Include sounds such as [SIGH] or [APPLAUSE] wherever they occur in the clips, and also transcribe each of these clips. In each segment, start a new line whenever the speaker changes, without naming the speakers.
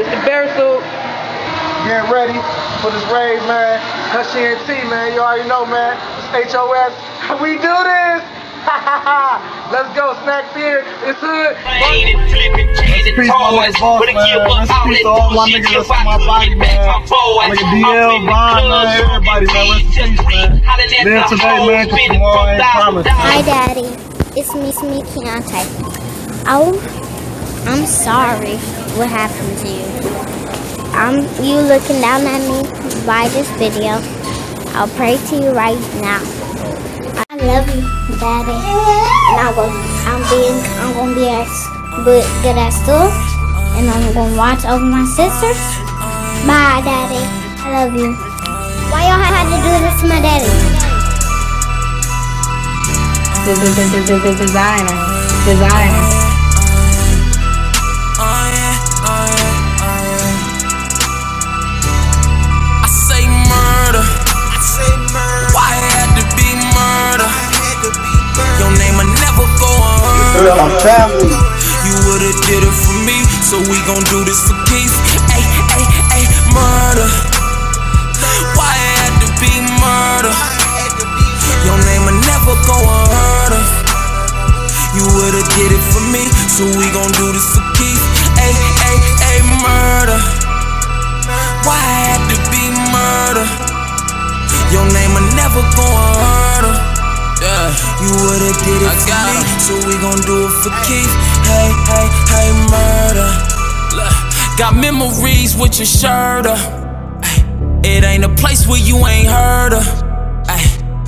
It's the bear suit.
Getting ready for this rave, man. Hushy and T, man. You already know, man. It's HOS. We do this. [LAUGHS] Let's go, snack beer. It's hood.
Peace to all my boss, man. Rest in peace to all my niggas that's on my body, man. Nigga DL, Bond, man. Everybody, man. Rest in peace, man. Live today, man, cause tomorrow ain't promised.
Hi, Daddy. It's me, it's me, Keontae. Oh, I'm sorry what happened to you. I'm you looking down at me by this video. I'll pray to you right now. I love you, Daddy. And I'm gonna, I'm being, I'm gonna be as good, good as school. And I'm gonna watch over my sisters. Bye, Daddy. I love you. Why y'all had to do this to my daddy?
Dezigner. Dezigner. Unheard.
My family.
You would've did it for me, so we gon' do this for Keith. Ay, ay, ay, murder. Why it had to be murder? Your name gon' do it for Keith. Hey, hey, hey, murder. Look, got memories with your shirt up. It ain't a place where you ain't heard of.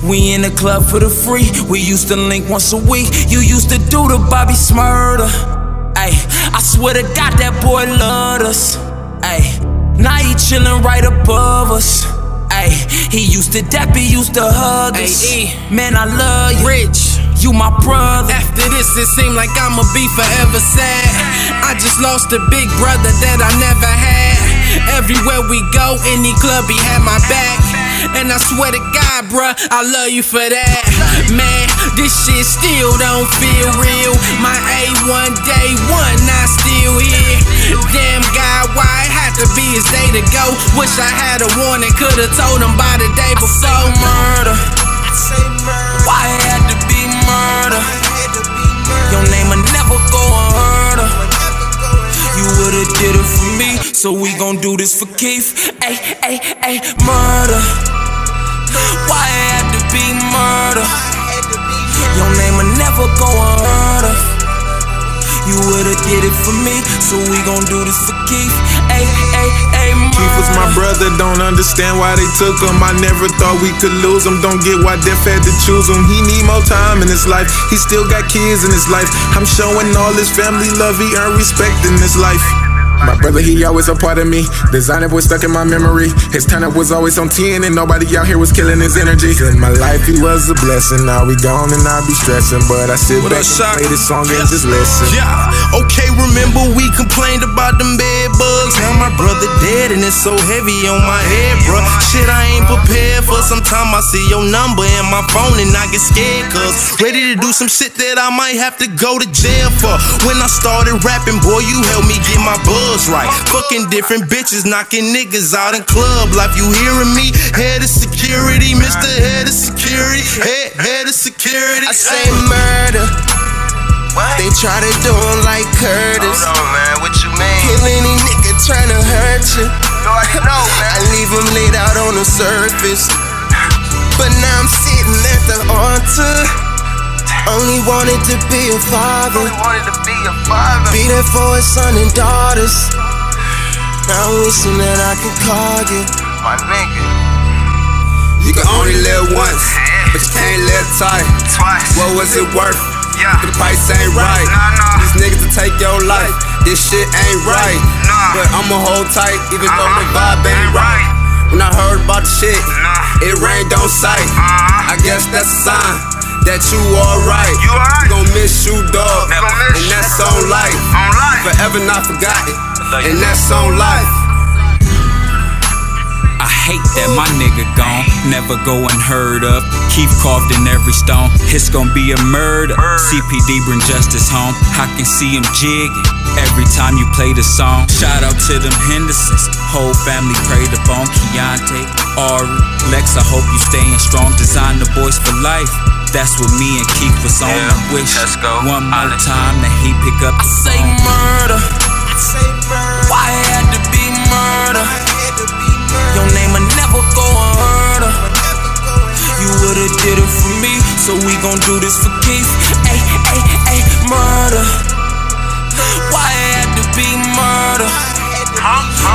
We in the club for the free. We used to link once a week. You used to do the Bobby Shmurda. Ay, I swear to God that boy loved us. Ay, now he chillin' right above us. Ay, he used to dap, he used to hug us. Man, I love you. Rich, you my brother. After this, it seemed like I'ma be forever sad. I just lost a big brother that I never had. Everywhere we go, any club, he had my back. And I swear to God, bruh, I love you for that. Man, this shit still don't feel real. My A1 day one, I still here. Damn God, why it had to be his day to go? Wish I had a warning, could've told him by the day before murder. Why it had to be murder? Your name will never go unheard of. You would've did it for me, so we gon' do this for Keith. Ay, ay, ay, murder. Why it had to be murder? Your name will never go unheard of. You would've did it for me, so we gon' do this for Keith. Ay, ay, ay.
Keith was my brother, don't understand why they took him. I never thought we could lose him. Don't get why Def had to choose him. He need more time in his life. He still got kids in his life. I'm showing all his family love. He earned respect in his life. My brother, he always a part of me. Designer was stuck in my memory. His turn up was always on 10, and nobody out here was killing his energy. In my life, he was a blessing. Now we gone, and I be stressing. But I sit
What
back
up, Shock?
and play this song and just listen.
Yeah, okay, remember we complained about them bed bugs. Now my brother dead and it's so heavy on my head, bro. Shit, I ain't prepared for. Sometime I see your number in my phone and I get scared, cuz ready to do some shit that I might have to go to jail for. When I started rapping, boy, you helped me get my buzz right. Fucking different bitches, knocking niggas out in club life. You hearing me? Head of security, Mr. Head of Security. Head, head of security.
I say murder. They try to do him like Curtis.
Hold on, man. What you mean?
Kill any nigga tryna hurt you.
You already know, man.
I leave him laid out on the surface. But now I'm sitting at the altar. Only wanted to be a father.
Only wanted to be a father.
Be there for his son and daughters. Now I'm wishing that I could call you.
My nigga.
You can only live once, but you can't live twice.
Twice.
What was it worth?
Yeah.
The price ain't right.
Nah, nah.
These niggas to take your life. This shit ain't right.
Nah.
But I'ma hold tight, even though the
Uh-huh.
vibe ain't
Ain't
right.
right.
When I heard about the shit,
Nah.
it rained on sight.
Uh-huh.
I guess that's a sign that you alright.
You alright.
Gon' miss you, dog.
Never miss
And
you,
that's on life.
On life.
Forever not forgotten. And that's on life.
I hate that my nigga gone, never go unheard of. Keep carved in every stone, it's gonna be a murder. CPD bring justice home, I can see him jigging every time you play the song. Shout out to them Hendersons, whole family pray to bone. Keontae, Ari, Lex, I hope you staying strong. Design the boys for life. That's what me and Keith was on. I wish one more time that he pick up the
I say murder. Why it had to be murder? Your name will never go unheard of. You would've did it for me, so we gon' do this for Keith. Ay, ay, ay, murder. Why it had to be murder?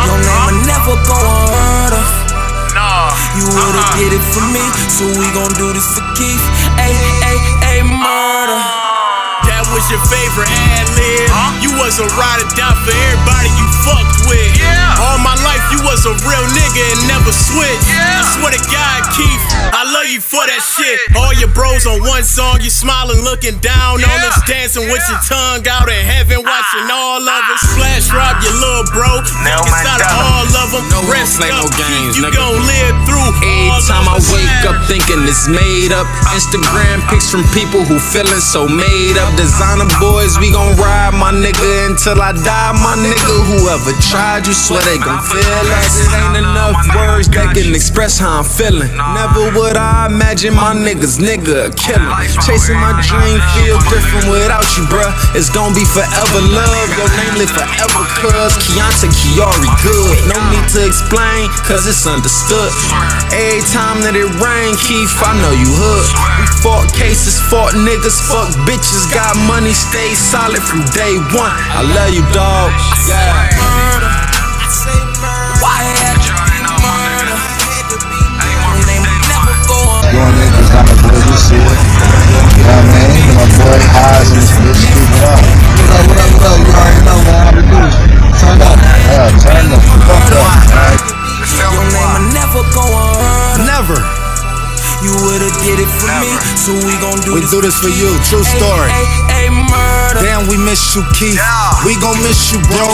Your name will never go unheard of. You would've uh-uh. did it for me, uh-uh. so we gon' do this for Keith. Ay, ay, ay, murder.
That was your favorite ad lib. You was a ride or die for everybody you fucked with. All my life you was a real nigga and never switched. I swear to God, Keith, I love you for that shit. All your bros on one song, you smiling, looking down on us, dancing with your tongue out in heaven, watching ah. all of us. Splash Rob your little bro.
Now
It's
my
not all of them.
No, we
Rest
play no games,
Keith, you
nigga.
gon' live through
Every
all
time I
of us.
wake up thinking it's made up. Instagram pics from people who feeling so made up. Dezigner Boyz, we gon' ride my nigga until I die. My nigga, whoever tried you, swear they gon' feel us. It ain't enough words that can express how I'm feeling. Never would I imagine my niggas nigga killing. Chasing my dream feel different without you, bruh. It's gonna be forever love. Your name live forever, cuz Keontae Kiari good. No need to explain, cause it's understood. Every time that it rain, Keith, I know you hood. We fought cases, fought niggas, fuck bitches, got money, stay solid from day one. I love you, dog. Yeah.
Never.
You
would've did it for me, so we gon' do
We
this.
do this for you. True story.
Ay, ay, ay.
Damn, we miss you, Keith. We gon' miss you, bro.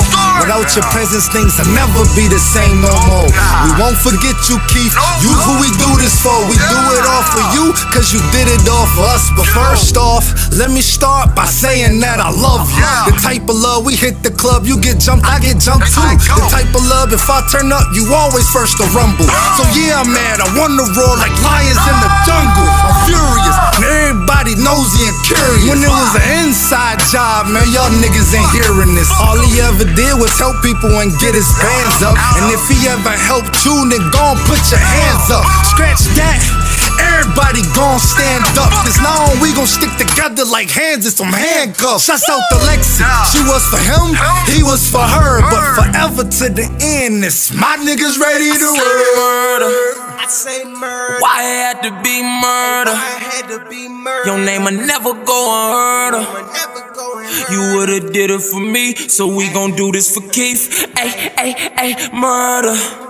Without your presence, things will never be the same no oh, more. We won't forget you, Keith. You who we do this for. We do it all for you, cause you did it all for us. But first off, let me start by saying that I love you. The type of love we hit the club, you get jumped, I get jumped too. The type of love, if I turn up, you always first to rumble. So yeah, I'm mad. I wanna roar like lions in the jungle. I'm furious, and everybody nosy and curious. When it was an inside job, man, y'all niggas ain't hearing this. All he ever did was help people and get his bands up. And if he ever helped you, then gon' put your hands up. Scratch that. Everybody gon' stand up. Cause now we gon' stick together like hands in some handcuffs. Shouts out to Lexi. She was for him, he was for her. But forever to the end, it's my niggas ready to
murder.
I say murder.
Why it had to be murder?
I had to be murder.
Your name will never go unheard of.
Never go unheard.
You would've did it for me, so we gon' do this for Keith. Ay, ay, ay, murder.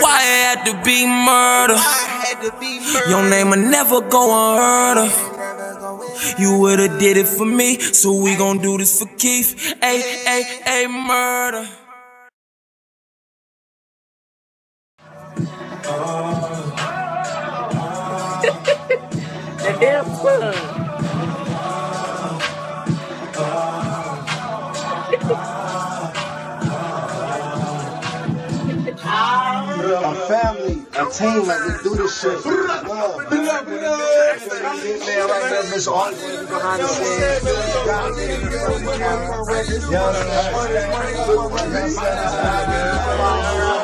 Why it had to be murder?
I had to be murder.
Your name will never go unheard of. You would've did it for me, so we gon' do this for Keith. Ay, ay, ay, murder. [LAUGHS]
The damn son.
A family, a team, like we do this shit. Love. Man, right there, Miss Art, behind the scenes. You know what I'm saying?